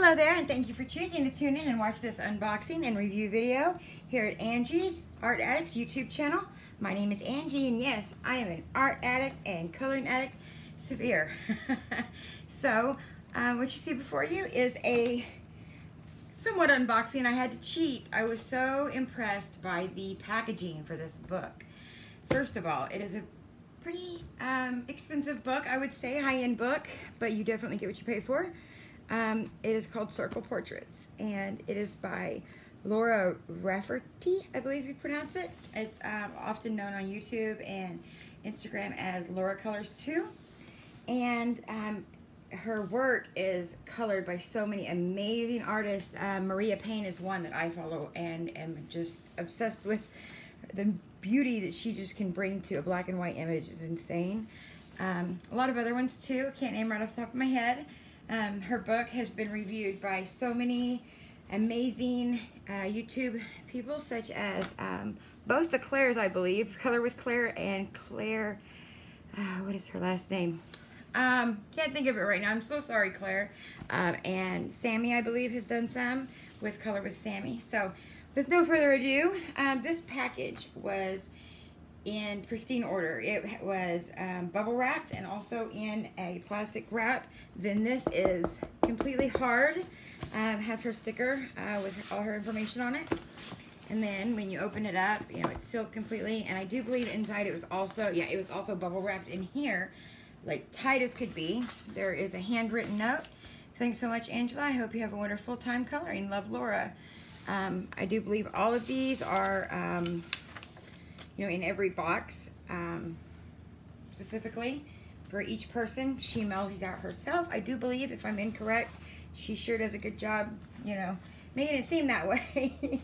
Hello there and thank you for choosing to tune in and watch this unboxing and review video here at Angie's Art Addicts YouTube channel. My name is Angie and yes, I am an art addict and coloring addict severe. so um, what you see before you is a somewhat unboxing. I had to cheat. I was so impressed by the packaging for this book. First of all, it is a pretty um, expensive book, I would say, high-end book, but you definitely get what you pay for. Um, it is called Circle Portraits, and it is by Laura Rafferty, I believe you pronounce it. It's um, often known on YouTube and Instagram as Laura Colors 2. And um, her work is colored by so many amazing artists. Uh, Maria Payne is one that I follow and am just obsessed with. The beauty that she just can bring to a black and white image is insane. Um, a lot of other ones too, can't name right off the top of my head. Um, her book has been reviewed by so many amazing uh, YouTube people such as um, both the Claires, I believe, Color with Claire and Claire, uh, what is her last name? Um, can't think of it right now. I'm so sorry, Claire. Um, and Sammy, I believe, has done some with Color with Sammy. So, with no further ado, um, this package was in pristine order. It was um, bubble wrapped and also in a plastic wrap. Then this is completely hard. Um, has her sticker uh, with all her information on it. And then when you open it up, you know, it's sealed completely. And I do believe inside it was also, yeah, it was also bubble wrapped in here like tight as could be. There is a handwritten note. Thanks so much, Angela. I hope you have a wonderful time coloring. Love, Laura. Um, I do believe all of these are, um, you know, in every box um, specifically for each person. She mails these out herself. I do believe, if I'm incorrect, she sure does a good job, you know, making it seem that way.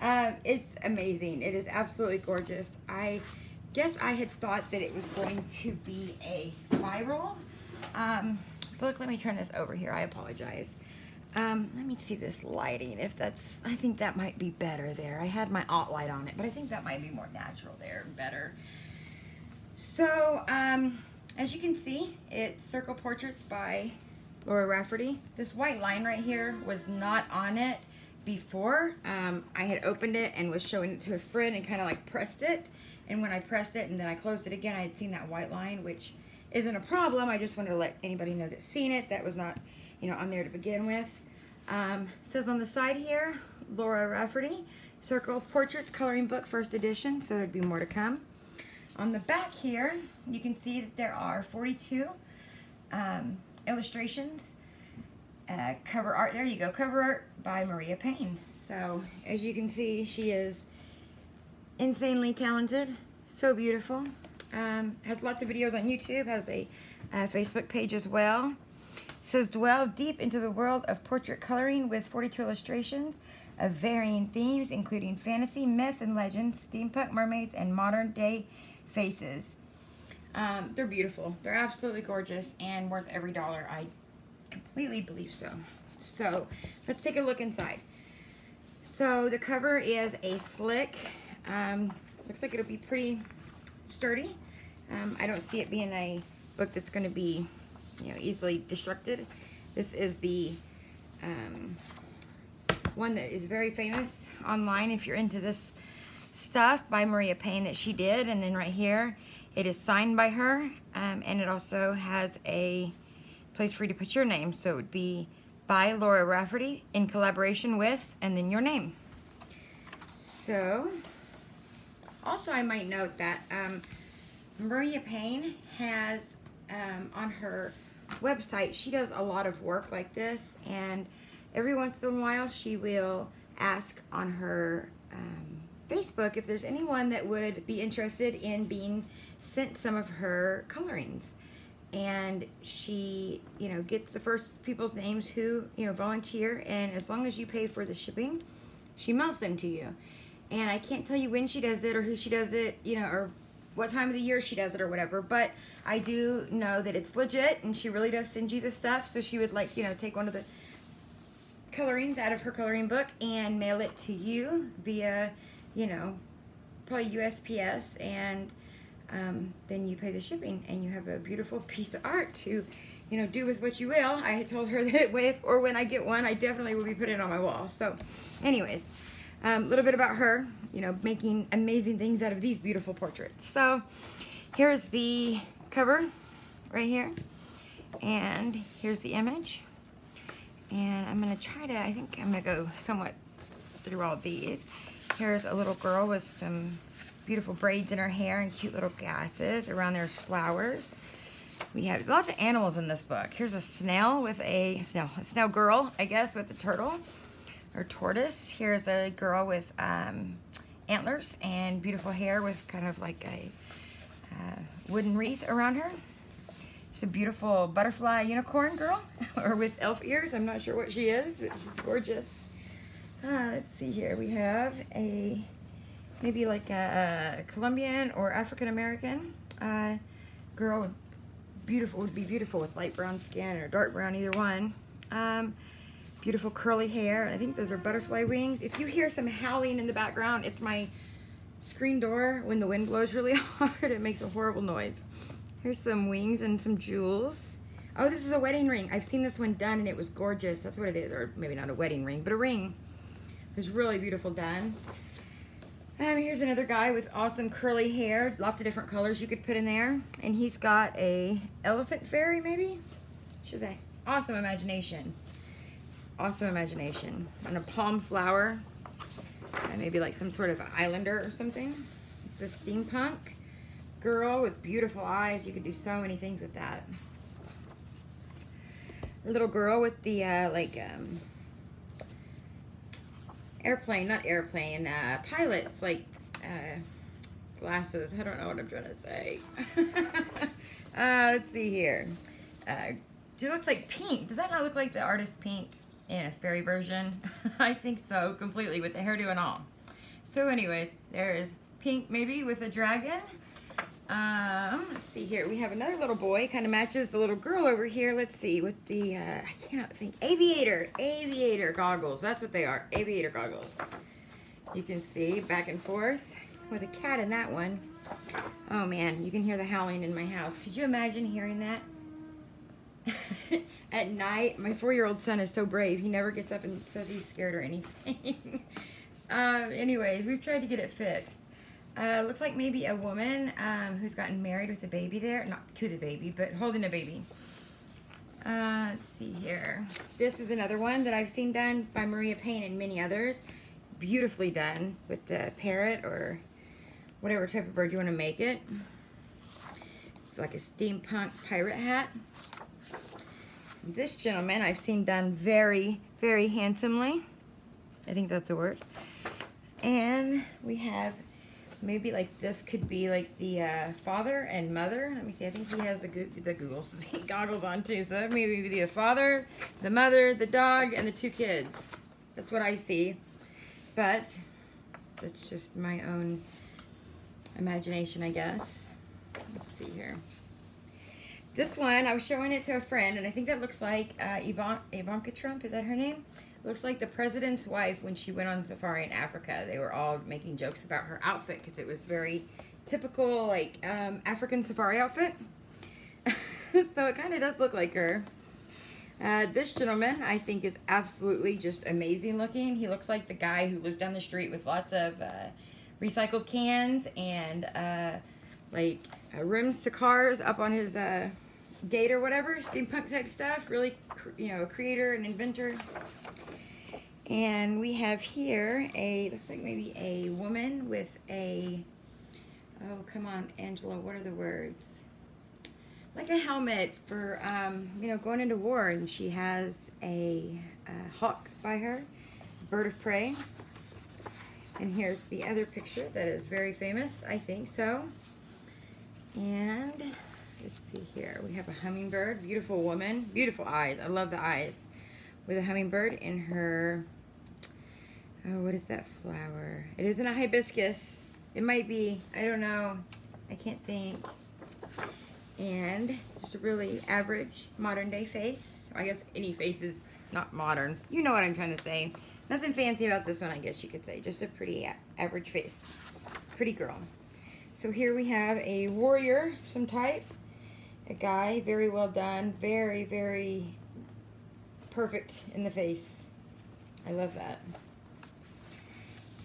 um, it's amazing. It is absolutely gorgeous. I guess I had thought that it was going to be a spiral. Um, look, let me turn this over here. I apologize. Um, let me see this lighting, if that's, I think that might be better there. I had my alt light on it, but I think that might be more natural there better. So, um, as you can see, it's Circle Portraits by Laura Rafferty. This white line right here was not on it before. Um, I had opened it and was showing it to a friend and kind of like pressed it and when I pressed it and then I closed it again, I had seen that white line, which isn't a problem. I just wanted to let anybody know that's seen it. That was not, you know, on there to begin with. Um, says on the side here, Laura Rafferty, Circle Portraits Coloring Book, first edition, so there'd be more to come. On the back here, you can see that there are 42 um, illustrations. Uh, cover art, there you go, cover art by Maria Payne. So, as you can see, she is insanely talented, so beautiful. Um, has lots of videos on YouTube, has a, a Facebook page as well. Says dwell deep into the world of portrait coloring with 42 illustrations of varying themes, including fantasy, myth, and legend, steampunk, mermaids, and modern day faces. Um, they're beautiful. They're absolutely gorgeous and worth every dollar. I completely believe so. So let's take a look inside. So the cover is a slick um, looks like it'll be pretty sturdy. Um, I don't see it being a book that's going to be, you know, easily destructed. This is the um, one that is very famous online if you're into this stuff by Maria Payne that she did. And then right here, it is signed by her. Um, and it also has a place for you to put your name. So it would be by Laura Rafferty in collaboration with, and then your name. So also, I might note that um, Maria Payne has um, on her website, she does a lot of work like this, and every once in a while she will ask on her um, Facebook if there's anyone that would be interested in being sent some of her colorings. And she, you know, gets the first people's names who, you know, volunteer, and as long as you pay for the shipping, she mails them to you and I can't tell you when she does it or who she does it, you know, or what time of the year she does it or whatever, but I do know that it's legit and she really does send you the stuff. So she would like, you know, take one of the colorings out of her coloring book and mail it to you via, you know, probably USPS and um, then you pay the shipping and you have a beautiful piece of art to you know, do with what you will. I had told her that if or when I get one, I definitely will be putting it on my wall. So, anyways, a um, little bit about her, you know, making amazing things out of these beautiful portraits. So, here's the cover right here. And here's the image. And I'm going to try to, I think I'm going to go somewhat through all these. Here's a little girl with some beautiful braids in her hair and cute little glasses. Around there flowers. We have lots of animals in this book. Here's a snail with a snail, a snail girl, I guess, with a turtle or tortoise. Here's a girl with um, antlers and beautiful hair with kind of like a uh, wooden wreath around her. She's a beautiful butterfly unicorn girl, or with elf ears. I'm not sure what she is. She's gorgeous. Uh, let's see here. We have a, maybe like a, a Colombian or African American uh, girl. Beautiful, would be beautiful with light brown skin or dark brown, either one. Um, beautiful curly hair. And I think those are butterfly wings. If you hear some howling in the background, it's my screen door. When the wind blows really hard, it makes a horrible noise. Here's some wings and some jewels. Oh, this is a wedding ring. I've seen this one done and it was gorgeous. That's what it is. Or maybe not a wedding ring, but a ring. It was really beautiful done. Um, here's another guy with awesome curly hair. Lots of different colors you could put in there. And he's got a elephant fairy, maybe? She's an awesome imagination. Awesome imagination. And a palm flower. And maybe like some sort of islander or something. It's a steampunk girl with beautiful eyes. You could do so many things with that. A little girl with the, uh, like, um, airplane, not airplane, uh, pilots, like, uh, glasses. I don't know what I'm trying to say. uh, let's see here. Uh, she looks like Pink. Does that not look like the artist Pink in a fairy version? I think so, completely, with the hairdo and all. So anyways, there is Pink maybe with a dragon. Um, let's see here. We have another little boy. Kind of matches the little girl over here. Let's see. With the, uh, I cannot think. Aviator. Aviator goggles. That's what they are. Aviator goggles. You can see back and forth with a cat in that one. Oh, man. You can hear the howling in my house. Could you imagine hearing that? At night, my four-year-old son is so brave. He never gets up and says he's scared or anything. um, anyways, we've tried to get it fixed. Uh, looks like maybe a woman um, who's gotten married with a baby there. Not to the baby, but holding a baby. Uh, let's see here. This is another one that I've seen done by Maria Payne and many others. Beautifully done with the parrot or whatever type of bird you want to make it. It's like a steampunk pirate hat. This gentleman I've seen done very, very handsomely. I think that's a word. And we have maybe like this could be like the uh, father and mother. Let me see. I think he has the the Googles, the goggles on too. So that maybe be the father, the mother, the dog, and the two kids. That's what I see. But that's just my own imagination, I guess. Let's see here. This one, I was showing it to a friend, and I think that looks like uh, Ivanka Trump. Is that her name? Looks like the president's wife when she went on safari in Africa. They were all making jokes about her outfit because it was very typical like um, African safari outfit. so it kind of does look like her. Uh, this gentleman I think is absolutely just amazing looking. He looks like the guy who lives down the street with lots of uh, recycled cans and uh, like uh, rims to cars up on his uh, gate or whatever, steampunk type stuff. Really, you know, a creator an inventor. And we have here a, looks like maybe a woman with a, oh, come on, Angela, what are the words? Like a helmet for, um, you know, going into war. And she has a, a hawk by her, bird of prey. And here's the other picture that is very famous, I think so. And let's see here. We have a hummingbird, beautiful woman, beautiful eyes. I love the eyes. With a hummingbird in her Oh, what is that flower? It isn't a hibiscus. It might be. I don't know. I can't think. And just a really average modern day face. I guess any face is not modern. You know what I'm trying to say. Nothing fancy about this one, I guess you could say. Just a pretty average face. Pretty girl. So here we have a warrior, some type. A guy. Very well done. Very, very perfect in the face. I love that.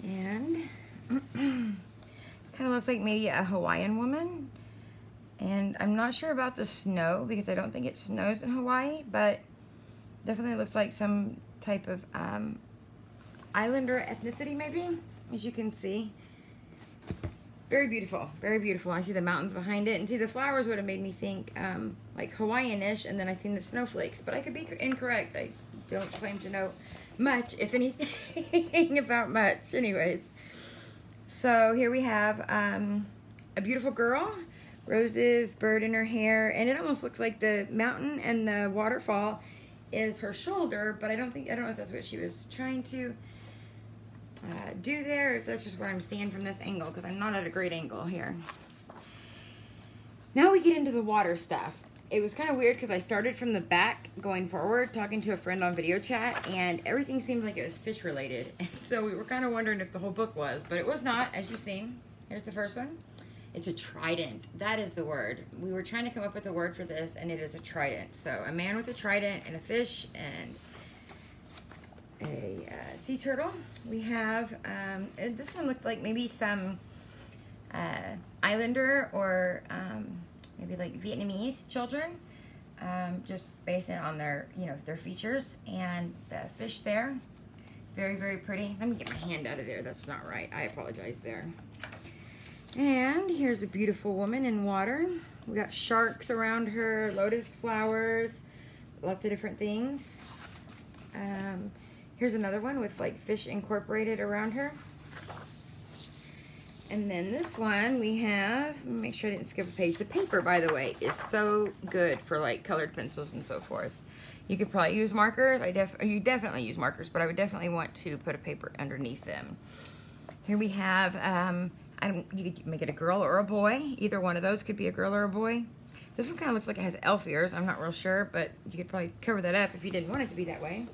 And kind of looks like maybe a Hawaiian woman. And I'm not sure about the snow because I don't think it snows in Hawaii, but definitely looks like some type of um, islander ethnicity maybe, as you can see. Very beautiful, very beautiful. I see the mountains behind it, and see the flowers would have made me think um, like Hawaiian-ish, and then I seen the snowflakes, but I could be incorrect. I don't claim to know much, if anything, about much. Anyways, so here we have um, a beautiful girl, roses, bird in her hair, and it almost looks like the mountain and the waterfall is her shoulder, but I don't think, I don't know if that's what she was trying to uh, do there, if that's just what I'm seeing from this angle, because I'm not at a great angle here. Now we get into the water stuff. It was kind of weird because I started from the back going forward, talking to a friend on video chat, and everything seemed like it was fish related. And so we were kind of wondering if the whole book was, but it was not, as you've seen. Here's the first one. It's a trident. That is the word. We were trying to come up with a word for this, and it is a trident. So a man with a trident and a fish and a uh, sea turtle. We have, um, this one looks like maybe some uh, islander or um, maybe like Vietnamese children. Um, just based on their, you know, their features and the fish there. Very, very pretty. Let me get my hand out of there. That's not right. I apologize there. And here's a beautiful woman in water. We got sharks around her, lotus flowers, lots of different things. Um, here's another one with like fish incorporated around her. And then this one we have, make sure I didn't skip a page. The paper, by the way, is so good for like colored pencils and so forth. You could probably use markers. I def you definitely use markers, but I would definitely want to put a paper underneath them. Here we have um, I don't, you could make it a girl or a boy. Either one of those could be a girl or a boy. This one kind of looks like it has elf ears. I'm not real sure, but you could probably cover that up if you didn't want it to be that way.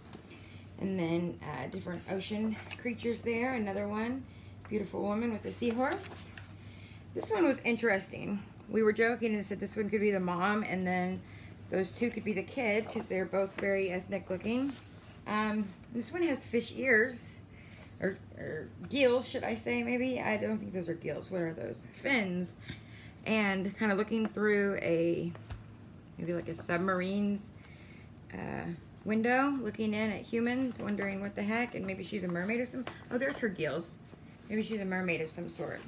And then uh, different ocean creatures there. Another one, beautiful woman with a seahorse. This one was interesting. We were joking and said this one could be the mom, and then those two could be the kid because they're both very ethnic looking. Um, this one has fish ears or, or gills, should I say, maybe? I don't think those are gills. What are those? Fins. And kind of looking through a, maybe like a submarine's uh, window, looking in at humans, wondering what the heck, and maybe she's a mermaid or some. Oh, there's her gills. Maybe she's a mermaid of some sort.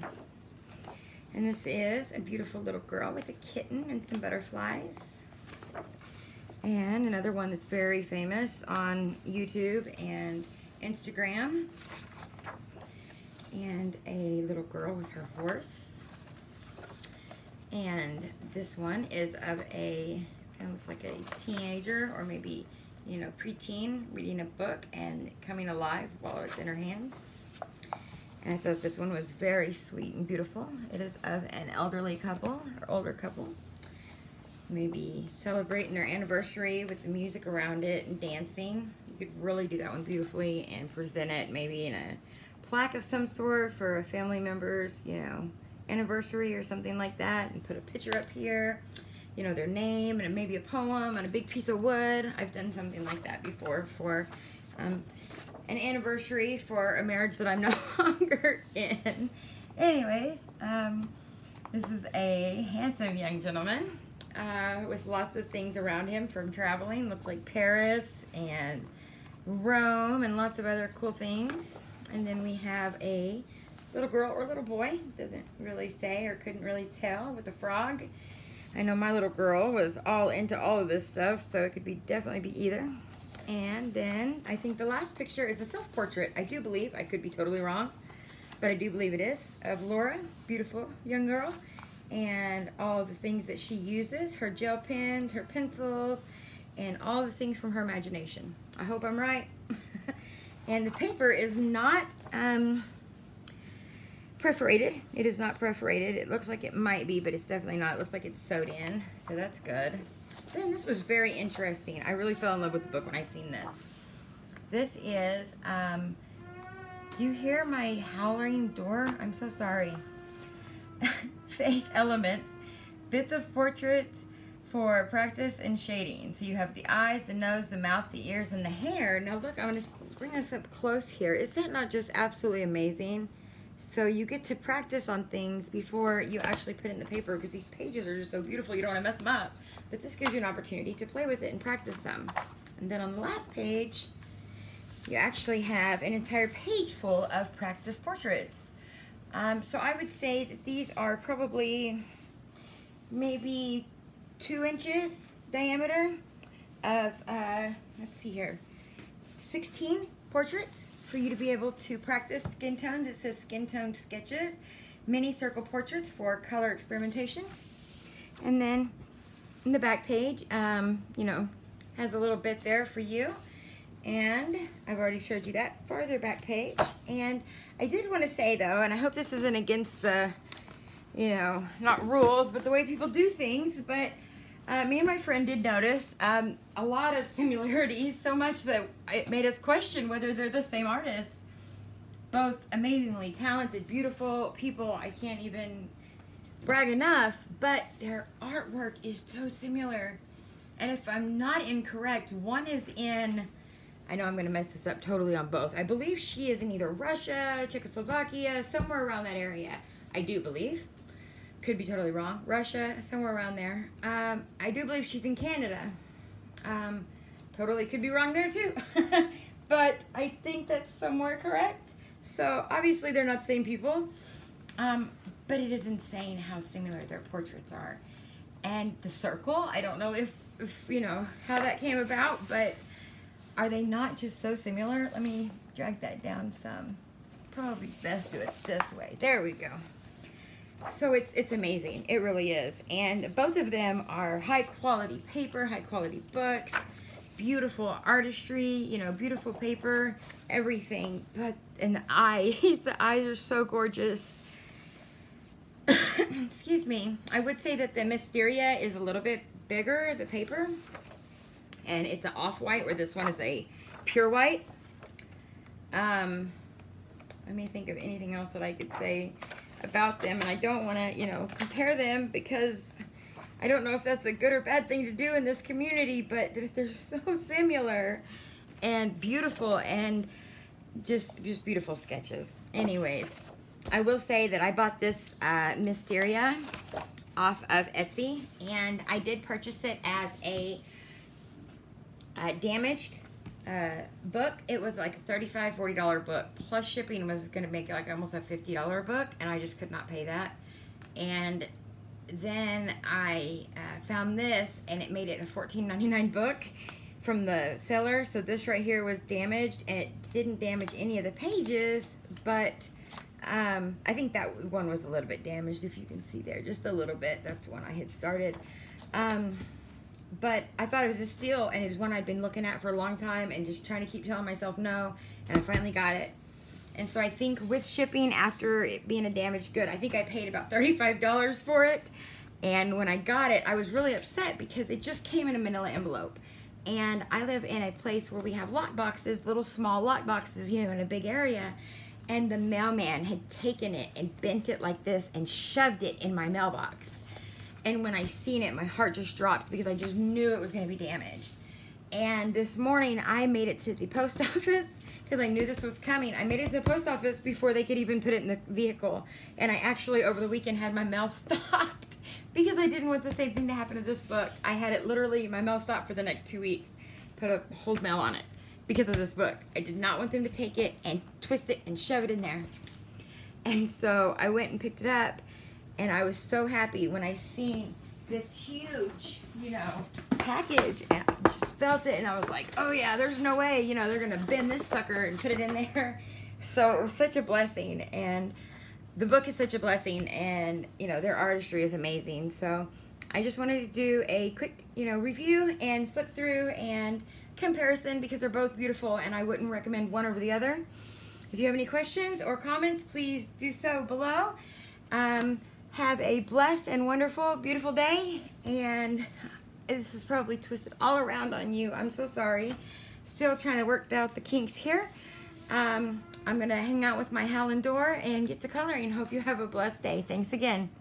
And this is a beautiful little girl with a kitten and some butterflies. And another one that's very famous on YouTube and Instagram. And a little girl with her horse. And this one is of a, kind of looks like a teenager or maybe, you know, preteen reading a book and coming alive while it's in her hands. And I thought this one was very sweet and beautiful. It is of an elderly couple or older couple. Maybe celebrating their anniversary with the music around it and dancing you could really do that one beautifully and present it maybe in a plaque of some sort for a family member's, you know, anniversary or something like that and put a picture up here, you know, their name and maybe a poem on a big piece of wood. I've done something like that before for um, an anniversary for a marriage that I'm no longer in. Anyways, um, this is a handsome young gentleman uh, with lots of things around him from traveling. Looks like Paris and Rome and lots of other cool things. And then we have a little girl or little boy, doesn't really say or couldn't really tell, with a frog. I know my little girl was all into all of this stuff, so it could be definitely be either. And then I think the last picture is a self-portrait. I do believe, I could be totally wrong, but I do believe it is, of Laura, beautiful young girl, and all the things that she uses, her gel pens, her pencils, and all the things from her imagination. I hope I'm right. and the paper is not um, perforated. It is not perforated. It looks like it might be, but it's definitely not. It looks like it's sewed in, so that's good. Then this was very interesting. I really fell in love with the book when I seen this. This is, um, you hear my howling door? I'm so sorry. Face elements, bits of portraits, for practice and shading. So you have the eyes, the nose, the mouth, the ears, and the hair. Now look, I'm gonna bring this up close here. Is that not just absolutely amazing? So you get to practice on things before you actually put it in the paper because these pages are just so beautiful you don't want to mess them up. But this gives you an opportunity to play with it and practice them. And then on the last page, you actually have an entire page full of practice portraits. Um, so I would say that these are probably maybe two inches diameter of, uh, let's see here, 16 portraits for you to be able to practice skin tones. It says skin tone sketches, mini circle portraits for color experimentation. And then in the back page, um, you know, has a little bit there for you. And I've already showed you that farther back page. And I did want to say though, and I hope this isn't against the, you know, not rules, but the way people do things, but uh, me and my friend did notice um, a lot of similarities, so much that it made us question whether they're the same artists. Both amazingly talented, beautiful people. I can't even brag enough, but their artwork is so similar. And if I'm not incorrect, one is in, I know I'm going to mess this up totally on both. I believe she is in either Russia, Czechoslovakia, somewhere around that area. I do believe could be totally wrong. Russia, somewhere around there. Um, I do believe she's in Canada. Um, totally could be wrong there too. but I think that's somewhere correct. So obviously they're not the same people. Um, but it is insane how similar their portraits are. And the circle, I don't know if, if, you know, how that came about, but are they not just so similar? Let me drag that down some. Probably best do it this way. There we go. So it's it's amazing. It really is. And both of them are high quality paper, high quality books, beautiful artistry, you know, beautiful paper, everything. But and the eyes, the eyes are so gorgeous. Excuse me. I would say that the Mysteria is a little bit bigger, the paper. And it's an off-white, where this one is a pure white. Um, let me think of anything else that I could say about them and I don't want to, you know, compare them because I don't know if that's a good or bad thing to do in this community, but they're so similar and beautiful and just just beautiful sketches. Anyways, I will say that I bought this uh, Mysteria off of Etsy and I did purchase it as a uh, damaged uh, book, it was like a $35, $40 book. Plus shipping was going to make it like almost a $50 book, and I just could not pay that. And then I uh, found this, and it made it a $14.99 book from the seller. So this right here was damaged, and it didn't damage any of the pages, but um, I think that one was a little bit damaged, if you can see there, just a little bit. That's when I had started. Um, but I thought it was a steal and it was one I'd been looking at for a long time and just trying to keep telling myself no and I finally got it. And so I think with shipping after it being a damaged good, I think I paid about $35 for it. And when I got it, I was really upset because it just came in a manila envelope. And I live in a place where we have lock boxes, little small lock boxes, you know, in a big area. And the mailman had taken it and bent it like this and shoved it in my mailbox. And when I seen it, my heart just dropped because I just knew it was going to be damaged. And this morning, I made it to the post office because I knew this was coming. I made it to the post office before they could even put it in the vehicle. And I actually, over the weekend, had my mail stopped because I didn't want the same thing to happen to this book. I had it literally, my mail stopped for the next two weeks. Put a hold mail on it because of this book. I did not want them to take it and twist it and shove it in there. And so I went and picked it up and I was so happy when I seen this huge, you know, package and I just felt it and I was like, oh yeah, there's no way, you know, they're gonna bend this sucker and put it in there. So it was such a blessing and the book is such a blessing and, you know, their artistry is amazing. So I just wanted to do a quick, you know, review and flip through and comparison because they're both beautiful and I wouldn't recommend one over the other. If you have any questions or comments, please do so below. Um, have a blessed and wonderful, beautiful day. And this is probably twisted all around on you. I'm so sorry. Still trying to work out the kinks here. Um, I'm going to hang out with my Howland door and get to coloring. Hope you have a blessed day. Thanks again.